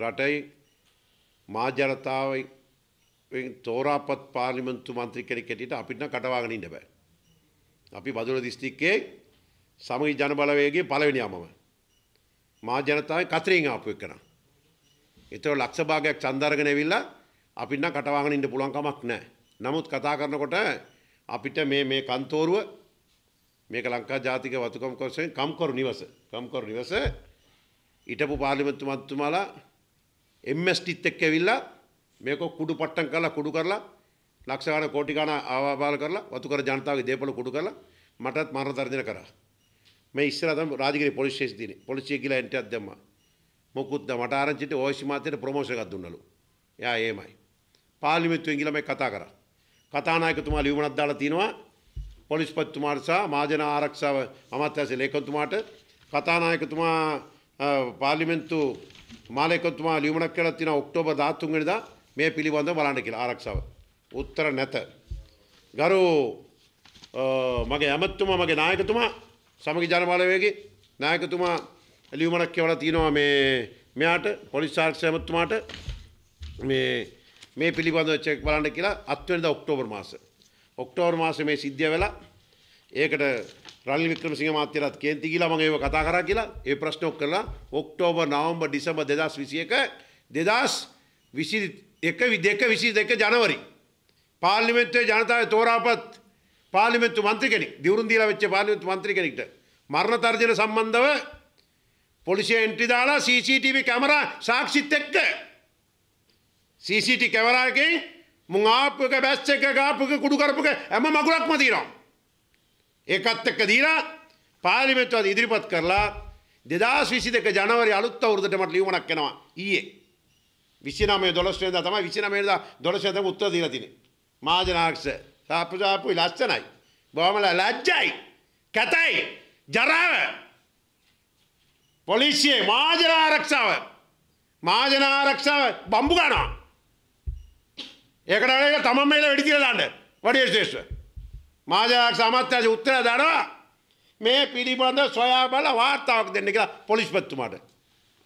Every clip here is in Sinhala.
රටයි මාජනතාව තෝරාපත් පාර්ලිමන්තු මන්ත්‍රි කෙනෙක් හැටියට අපිට නම් කටවාගෙන ඉන්න බෑ. අපි බදුල දිස්ත්‍රික්කයේ සමගි ජන බලවේගයේ පළවෙනි යමම. මාජනතාවේ කතරෙන් ආපු එකන. ඒතර ලක්ෂ භාගයක් ඡන්ද අරගෙන ඇවිල්ලා අපිට නම් කටවාගෙන ඉන්න පුළුවන් කමක් නැහැ. නමුත් කතා කරනකොට අපිට මේ මේ කන්තෝරුව මේක ලංකා ජාතික වතුකම් කොමිසමෙන් කම්කරු නිවස කම්කරු නිවස හිටපු පාර්ලිමේන්තු මන්ත්‍රීතුමාලා එම්එස්ටිත් එක්ක ඇවිල්ලා මේක කුඩු පට්ටම් කරලා කුඩු කරලා ලක්ෂ ගාන කෝටි ගාන ආවාබාල කරලා වතු කර ජනතාවගේ දේපල කුඩු කරලා මටත් මරණ තර්ජන කරා. මේ ඉස්සරහ තමයි රාජගිරි පොලිස් ස්ටේෂන් තියෙන්නේ. පොලිසිය ගිහලා එන්ටයක් දැම්මා. මොකුත් ද මට ආරංචිට ඕයිසි මාත්‍යට ප්‍රොමෝෂන් එකක් දුන්නලු. එයා එහෙමයි. පාර්ලිමේන්තුවෙන් ගිහලා මේ කතා කරා. කතානායකතුමා ලියුමක් දාලා තිනවා. පොලිස්පතිතුමාට සහ මාජන ආරක්ෂාව අමාත්‍යාංශ ලේකම්තුමාට. කතානායකතුමා පාර්ලිමේන්තු මාලේකතුමා ලියුමක් කරලා තිනවා ඔක්තෝබර් 13 වෙනිදා මේ පිළිබඳව බලන්න කියලා ආරක්ෂාව. උත්තර නැත. ගරු මගේ ඇමතුමා මගේ නායකතුමා සමගි ජන බලවේගයේ නායකතුමා ලියුමක් කියවලා තිනවා මේ මෙයාට පොලිස් ආරක්ෂක ඇමතුමාට මේ මේ පිළිබඳව චෙක් බලන්න කියලා 7 වෙනිදා ඔක්තෝබර් මාසේ. ඔක්තෝබර් මාසේ මේ සිද්ධිය වෙලා ඒකට රනිල් වික්‍රමසිංහ මහත්තයාත් කේන්ති ගිලා මම ඒව කතා කරා කියලා. ඒ ප්‍රශ්න ඔක් කරලා ඔක්තෝබර් නවම්බර් දෙසැම්බර් 2021 2021 22 ජනවරි. පාර්ලිමේන්තුවේ ජනතාවේ තෝරාපත් පාර්ලිමේන්තු මන්ත්‍රී කෙනෙක් දිවුරුම් දීලා වෙච්ච පාර්ලිමේන්තු මන්ත්‍රී කෙනෙක්ට. මරණ තර්ජන සම්බන්ධව පොලිසිය එන්ට්‍රි දාලා CCTV කැමරා සාක්ෂිත් එක්ක. CCTV කැමරා එකෙන් මුං ආපු එක බැස් එක ගාපු එක කුඩු කරපු එක හැම මගුලක්ම තියෙනවා. ඒකත් එක්ක දීලා පාර්ලිමේන්තුවට ඉදිරිපත් කරලා 2022 ජනවාරි අලුත් අවුරුද්දට මට ලියුමක් එනවා. ඊයේ. 29 12 වෙනිදා තමයි 29 වෙනිදා 12 වෙනිදා උත්තර දීලා තියෙන්නේ මාජනාක්ෂ සාපු සාපු ලස්සනයි. බොහොම ලැජ්ජයි. කැතයි. ජරාව. පොලිසියේ මාජන ආරක්ෂාව. මාජන ආරක්ෂාව බම්බු ගන්නවා. ඒකට වැඩ තමන් මේල වෙඩි තියලා දාන්න. වඩේ ශ්‍රේෂ්ඨ මාජාක්ෂ අමාත්‍යාංශ උත්තර දානවා මේ පිළිබඳ සොයා බල වාර්තාවක් දෙන්න කියලා පොලිස්පතිතුමාට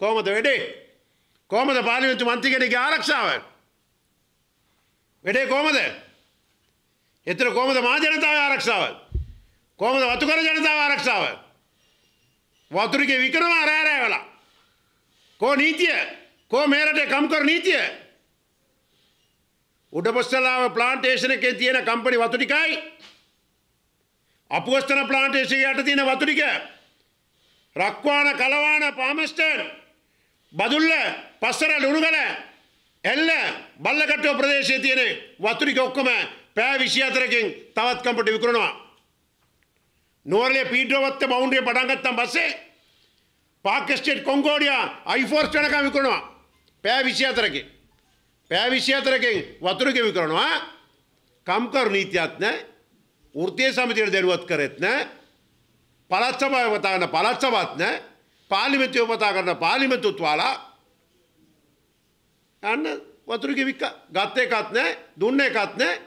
කොහොමද වෙඩේ? කොහොමද පාර්ලිමේන්තු මන්ත්‍රී කෙනෙක්ගේ ආරක්ෂාව? වෙඩේ කොහොමද? එතන කොහොමද මා ජනතාවේ ආරක්ෂාව? කොහොමද වතුකර ජනතාව ආරක්ෂාව? වතුරගේ විකරම රෑ රෑ වෙලා. කෝ නීතිය? කෝ මේ රටේ කම්කර නීතිය? උඩපොස්සලාව ප්ලාන්ටේෂන් එකේ තියෙන කම්පනි වතු ටිකයි. අපුවස්තන ප්ලාන්ටේෂන් යට තියෙන වතු ටික. රක්වාන කලවාන පාමස්ටර් බදුල්ල පස්සර ලුණුගල එල්ල බල්ලකට්ටුව ප්‍රදේශයේ තියෙන වතු ටික ඔක්කොම පෑ 24කින් තවත් කම්පට විකුණනවා. නෝර්ලේ පීඩ්‍රවත්ත බවුන්ඩරිය පටන් ගත්තන් පස්සේ පාක් ස්ටේට් කොංගෝඩියා අයිෆෝර්ස් වෙනකම් විකුණනවා. පෑ 24කින් පෑ විසි අතරකින් වතුර ගෙවි කරනවා කම්කරු නීතියක් නෑ. ෘතිය සමිතියට දැනුවත් කරෙත් නෑ. පළත් සභාව කතා කරන පළත් සභාවත් නෑ. පාර්ලිමේන්තුව කතා කරන පාර්ලිමේන්තුත් වාලා අන්න වතුර ගෙවික්ක ගත්ත එකත් නෑ දුන්න එකත් නෑ.